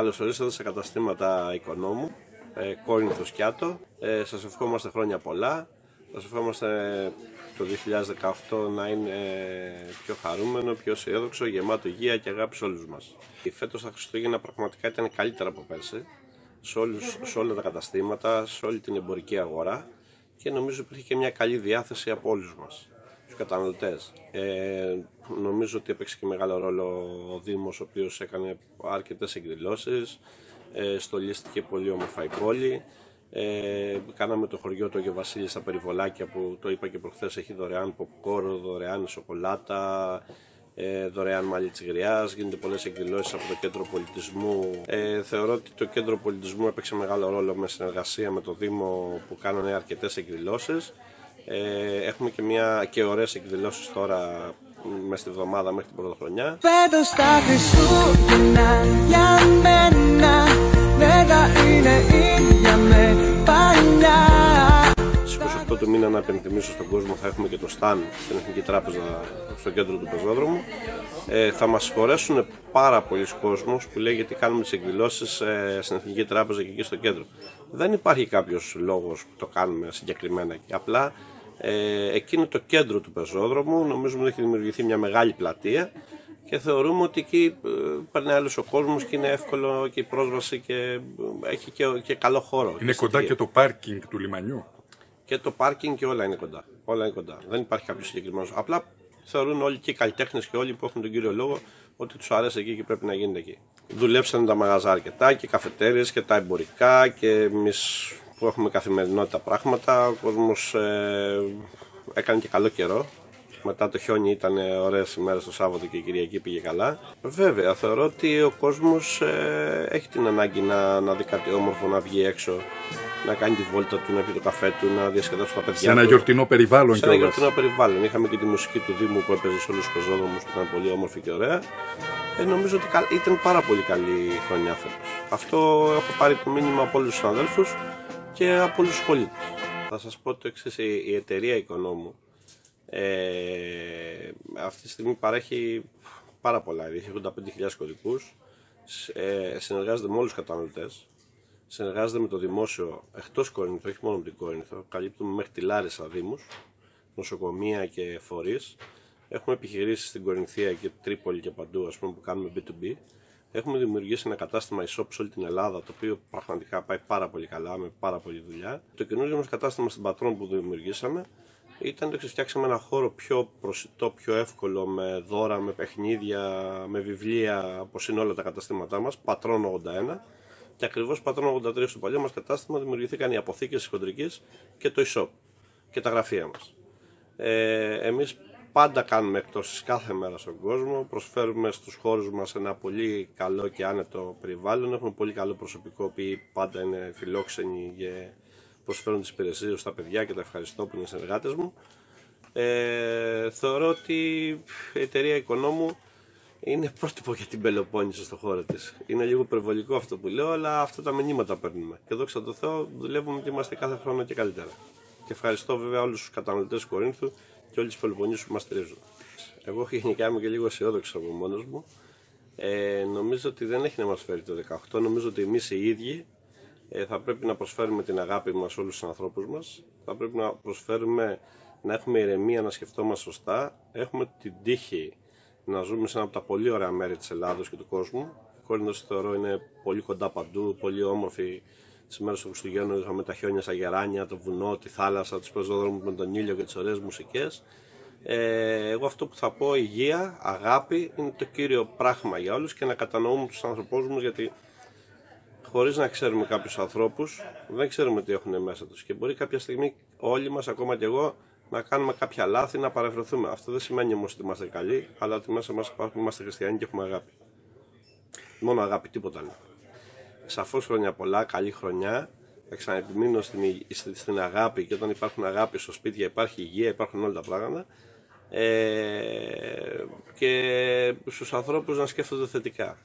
Καλώς ορίσατε σε καταστήματα οικονόμου, ε, Κόρινθος Κιάτο. Ε, σας ευχόμαστε χρόνια πολλά. Σας ευχόμαστε το 2018 να είναι πιο χαρούμενο, πιο αισιόδοξο, γεμάτο υγεία και αγάπη σε όλους μας. Η φέτος τα Χριστούγεννα πραγματικά ήταν καλύτερα από πέρσι, σε, όλους, σε όλα τα καταστήματα, σε όλη την εμπορική αγορά και νομίζω υπήρχε και μια καλή διάθεση από όλους μας τους καταναλωτές. Ε, νομίζω ότι έπαιξε και μεγάλο ρόλο ο Δήμος, ο οποίος έκανε αρκετές εκδηλώσεις, ε, στολίστηκε πολύ όμορφα η πόλη. Ε, κάναμε το χωριό του Αγιο Βασίλη στα περιβολάκια που το είπα και προχθές έχει δωρεάν ποπκόρο, δωρεάν σοκολάτα, ε, δωρεάν μαλλί της γριάς, γίνονται πολλές εκδηλώσεις από το κέντρο πολιτισμού. Ε, θεωρώ ότι το κέντρο πολιτισμού έπαιξε μεγάλο ρόλο με συνεργασία με το Δήμο που κάνανε αρκετές εκδηλώσεις. Ε, έχουμε και, μια, και ωραίες εκδηλώσεις τώρα μέσα στη βδομάδα μέχρι την πρωτοχρονιά. Φέτος τα Χριστούγεννα για του μήνα να επενθυμίσω στον κόσμο θα έχουμε και το ΣΤΑΝ στην Εθνική Τράπεζα στο κέντρο του πεζόδρομου. Ε, θα μας χωρέσουν πάρα πολλοί κόσμος που λέει γιατί κάνουμε τις εκδηλώσεις ε, στην Εθνική Τράπεζα και εκεί στο κέντρο. Δεν υπάρχει κάποιος λόγος που το κάνουμε συγκεκριμένα και απλά ε, εκεί είναι το κέντρο του πεζόδρομου, νομίζουμε ότι έχει δημιουργηθεί μια μεγάλη πλατεία και θεωρούμε ότι εκεί ε, περνάει άλλος ο κόσμος και είναι εύκολο και η πρόσβαση και ε, έχει και, και καλό χώρο. Είναι κοντά και το πάρκινγκ του λιμανιού. Και το πάρκινγκ και όλα είναι κοντά. Όλα είναι κοντά. Δεν υπάρχει κάποιος συγκεκριμένος. Απλά θεωρούν όλοι και οι καλλιτέχνες και όλοι που έχουν τον κύριο λόγο ότι τους αρέσει εκεί και πρέπει να γίνεται εκεί. Δουλέψαν τα μαγαζά αρκετά και οι καφετέρειες και τα εμπορικά και εμείς που έχουμε καθημερινότητα πράγματα. Ο κόσμος ε, έκανε και καλό καιρό. Μετά το χιόνι ήταν ωραίες ημέρες το Σάββατο και η Κυριακή πήγε καλά. Βέβαια, θεωρώ ότι ο κόσμος ε, έχει την ανάγκη να, να δει κάτι όμορφο, να βγει έξω, να κάνει τη βόλτα του, να πει το καφέ του, να διασκεδάσει τα παιδιά. Σε ένα γιορτινό περιβάλλον Σε ένα γιορτινό περιβάλλον. Είχαμε και τη μουσική του Δήμου που έπαιζε σε όλους τους πεζόδρομου που ήταν πολύ όμορφη και ωραία. Ε, νομίζω ότι ήταν πάρα πολύ καλή χρονιά φέτος. Αυτό έχω πάρει το μήνυμα από όλους τους συναδέλφους και από όλους τους πολίτες. Θα σας πω το εξής, η εταιρεία Οικονόμου ε, αυτή τη στιγμή παρέχει πάρα πολλά, έχει 85.000 κωδικούς, ε, συνεργάζεται με όλους τους καταναλωτές, συνεργάζεται με το δημόσιο εκτός Κόρινθο, όχι μόνο με την Κόρινθο, καλύπτουμε μέχρι τη Λάρισα Δήμους, νοσοκομεία και φορείς. Έχουμε επιχειρήσεις στην Κορινθία και Τρίπολη και παντού, ας πούμε, που κάνουμε B2B. Έχουμε δημιουργήσει ένα κατάστημα e-shop σε όλη την Ελλάδα, το οποίο πραγματικά πάει πάρα πολύ καλά, με πάρα πολύ δουλειά. Το καινούργιο μας κατάστημα στην Πατρόν που δημιουργήσαμε ήταν ότι φτιάξαμε ένα χώρο πιο προσιτό, πιο εύκολο, με δώρα, με παιχνίδια, με βιβλία, όπως είναι όλα τα καταστήματά μας, Πατρόν 81. Και ακριβώς Πατρόν 83 στο παλιό μας κατάστημα δημιουργηθήκαν οι αποθήκες της χοντρικής και το e-shop και τα γραφεία μας. Ε, εμείς Πάντα κάνουμε εκτόσεις κάθε μέρα στον κόσμο, προσφέρουμε στους χώρους μας ένα πολύ καλό και άνετο περιβάλλον, έχουμε πολύ καλό προσωπικό που πάντα είναι φιλόξενοι και προσφέρουν τις υπηρεσίες στα παιδιά και τα ευχαριστώ που είναι συνεργάτες μου. Ε, θεωρώ ότι η εταιρεία Οικονόμου είναι πρότυπο για την Πελοπόννησο στο χώρο της. Είναι λίγο υπερβολικό αυτό που λέω, αλλά αυτά τα μηνύματα παίρνουμε. Και δόξα τω Θεώ δουλεύουμε και είμαστε κάθε χρόνο και καλύτερα. Και ευχαριστώ βέβαια όλους τους καταναλωτές Κορίνθου και όλε τι Πελοποννήσου που μας στηρίζουν. Εγώ γενικά είμαι και λίγο αισιόδοξο από μόνος μου. Ε, νομίζω ότι δεν έχει να μας φέρει το 18. Νομίζω ότι εμείς οι ίδιοι ε, θα πρέπει να προσφέρουμε την αγάπη μας σε όλους τους ανθρώπους μας. Θα πρέπει να προσφέρουμε να έχουμε ηρεμία, να σκεφτόμαστε σωστά. Έχουμε την τύχη να ζούμε σε ένα από τα πολύ ωραία μέρη της Ελλάδος και του κόσμου. Η Κόρινθος θεωρώ είναι πολύ κοντά παντού, πολύ όμορφη. Τις μέρες του Χριστουγέννου είχαμε τα χιόνια στα γεράνια, το βουνό, τη θάλασσα, τους πεζόδρομους με τον ήλιο και τις ωραίες μουσικές. Ε, εγώ αυτό που θα πω, υγεία, αγάπη, είναι το κύριο πράγμα για όλους και να κατανοούμε τους άνθρωπούς μας γιατί χωρίς να ξέρουμε κάποιους ανθρώπους δεν ξέρουμε τι έχουν μέσα τους και μπορεί κάποια στιγμή όλοι μας, ακόμα και εγώ, να κάνουμε κάποια λάθη, να παρευρεθούμε. Αυτό δεν σημαίνει όμως ότι είμαστε καλοί, αλλά ότι μέσα μας είμαστε χριστιανοί και έχουμε αγάπη. Μόνο αγάπη, τίποτα άλλο. Σαφώς χρόνια πολλά, καλή χρονιά θα ξαναεπιμείνω στην, στην αγάπη και όταν υπάρχουν αγάπη στο σπίτι υπάρχει υγεία, υπάρχουν όλα τα πράγματα ε, και στους ανθρώπους να σκέφτονται θετικά.